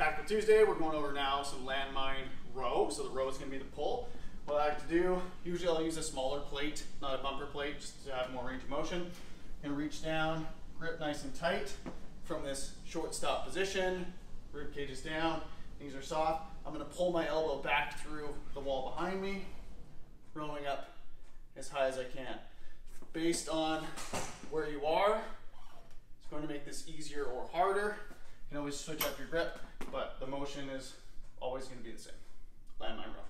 Tactical Tuesday, we're going over now some landmine row. So the row is gonna be the pull. What I like to do, usually I'll use a smaller plate, not a bumper plate, just to have more range of motion. And reach down, grip nice and tight from this short stop position. Rib cage is down, knees are soft. I'm gonna pull my elbow back through the wall behind me, rowing up as high as I can. Based on where you are, it's going to make this easier or harder. You can always switch up your grip, but the motion is always going to be the same. Landmine row.